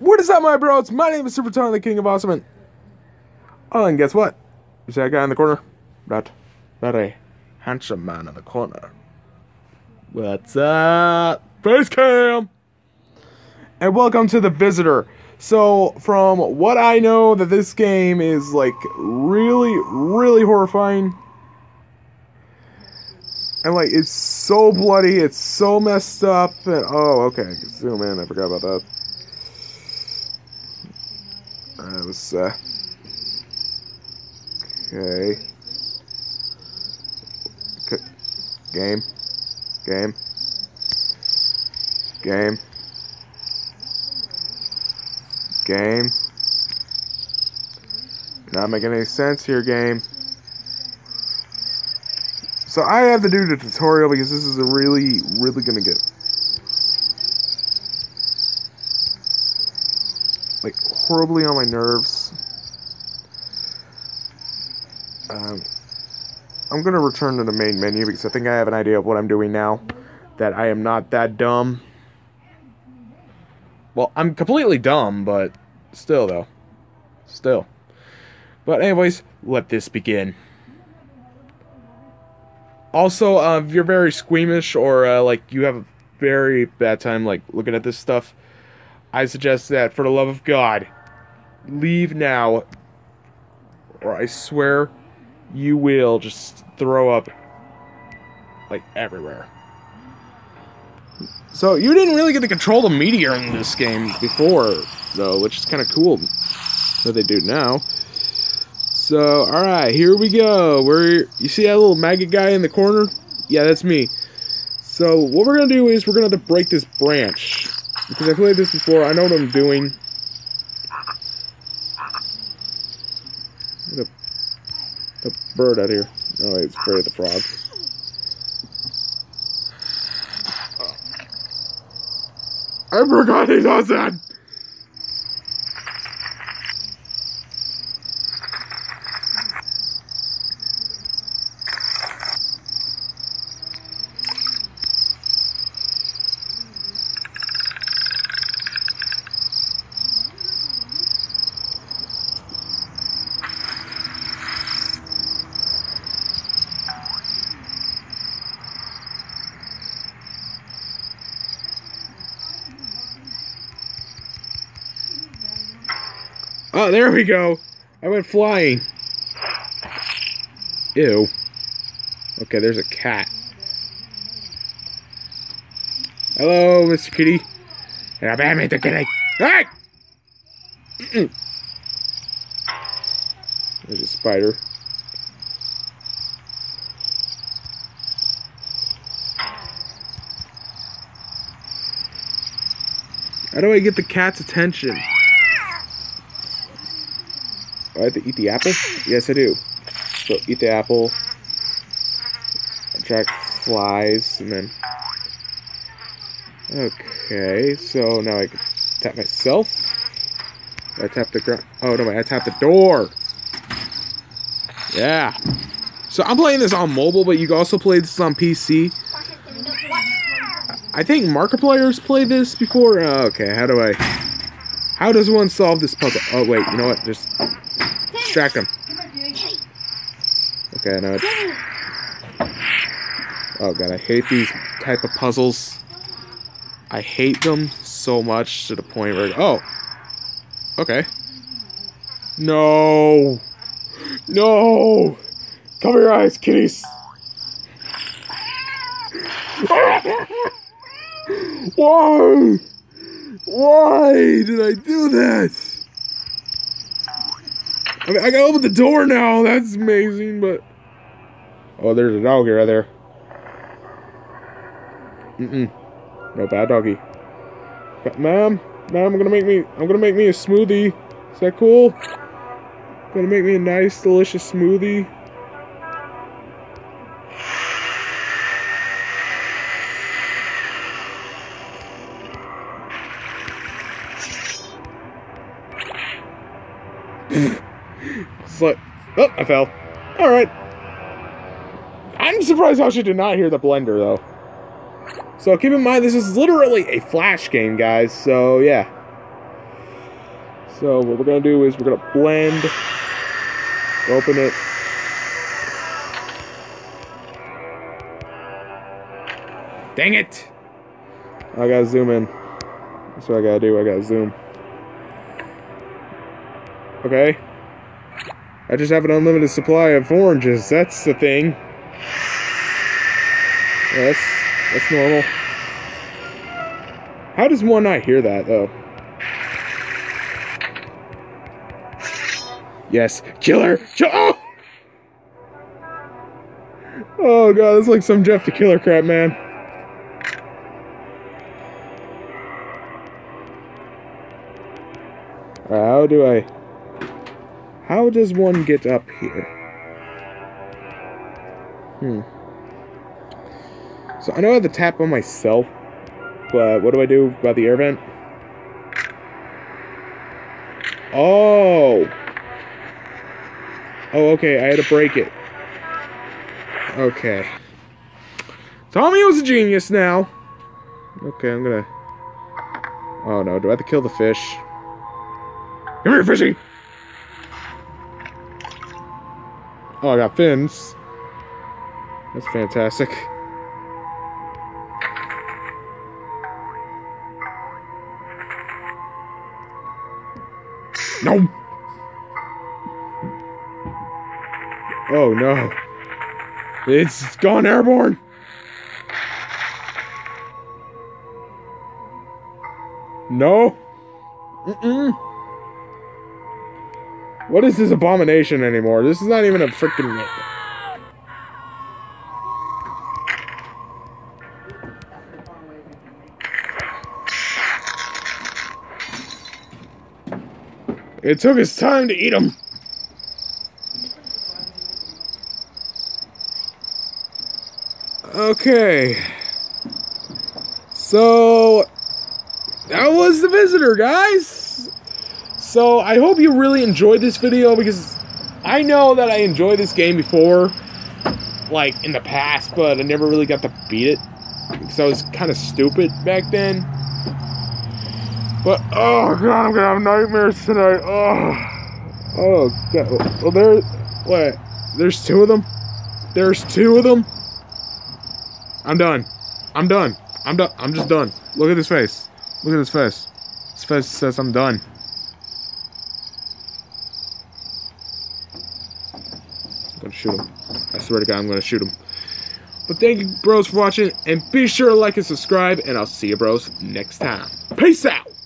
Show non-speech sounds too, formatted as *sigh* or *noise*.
What is up, my bros? My name is Super Tony, the King of Awesome. And, oh, and guess what? You see that guy in the corner? That very handsome man in the corner. What's up? Face cam! And welcome to The Visitor. So, from what I know, that this game is like really, really horrifying. And like, it's so bloody, it's so messed up. And oh, okay, zoom in. I forgot about that. That was uh, okay. Game, game, game, game. Not making any sense here, game. So I have to do the tutorial because this is really, really gonna get like horribly on my nerves. Um, I'm gonna return to the main menu because I think I have an idea of what I'm doing now. That I am not that dumb. Well, I'm completely dumb, but still, though. Still. But, anyways, let this begin. Also, uh, if you're very squeamish or uh, like you have a very bad time like looking at this stuff, I suggest that for the love of God, leave now, or I swear you will just throw up like everywhere. So you didn't really get to control the meteor in this game before, though, which is kind of cool that they do now. So, all right, here we go. We're you see that little maggot guy in the corner? Yeah, that's me. So what we're gonna do is we're gonna have to break this branch because I played this before. I know what I'm doing. Get a, a bird out here. Oh, it's afraid of the frog. I forgot he does Oh, there we go. I went flying. Ew. Okay, there's a cat. Hello, Mr. Kitty. It, the kitty. Hey! There's a spider. How do I get the cat's attention? I have to eat the apple? Yes, I do. So eat the apple, attract flies, and then. Okay, so now I can tap myself. I tap the ground. Oh no, wait, I tap the door. Yeah. So I'm playing this on mobile, but you can also play this on PC. I think Markiplier's played this before. Oh, okay, how do I? How does one solve this puzzle? Oh wait, you know what? Just distract him. Okay, now. Oh god, I hate these type of puzzles. I hate them so much to the point where oh, okay. No, no, cover your eyes, kitties. *laughs* Why? Why did I do that? I, mean, I can open the door now. That's amazing, but oh, there's a doggy right there. Mm-mm. No bad doggy. But, ma'am, ma'am, I'm gonna make me. I'm gonna make me a smoothie. Is that cool? Gonna make me a nice, delicious smoothie. It's like, oh, I fell. All right. I'm surprised how she did not hear the blender though. So keep in mind, this is literally a flash game, guys. So yeah. So what we're gonna do is we're gonna blend, open it. Dang it! I gotta zoom in. That's what I gotta do. I gotta zoom. Okay. I just have an unlimited supply of oranges. That's the thing. Yeah, that's that's normal. How does one not hear that though? Yes, killer. Kill- oh! oh god, that's like some Jeff the Killer crap, man. Alright, how do I... How does one get up here? Hmm. So I know have to tap on myself, but what do I do about the air vent? Oh! Oh, okay, I had to break it. Okay. Tommy was a genius now. Okay, I'm gonna... Oh no, do I have to kill the fish? Come here, fishy! Oh, I got fins. That's fantastic. No! Oh no. It's gone airborne! No? Mm-mm. What is this abomination anymore? This is not even a freaking. It took its time to eat them. Okay. So that was the visitor, guys. So I hope you really enjoyed this video because I know that I enjoyed this game before, like in the past, but I never really got to beat it because I was kind of stupid back then. But oh god, I'm gonna have nightmares tonight. Oh, oh god. Well, there. What? There's two of them. There's two of them. I'm done. I'm done. I'm done. I'm just done. Look at his face. Look at his face. His face says I'm done. I'm gonna shoot him. I swear to God, I'm gonna shoot him. But thank you, bros, for watching, and be sure to like and subscribe, and I'll see you, bros, next time. Peace out!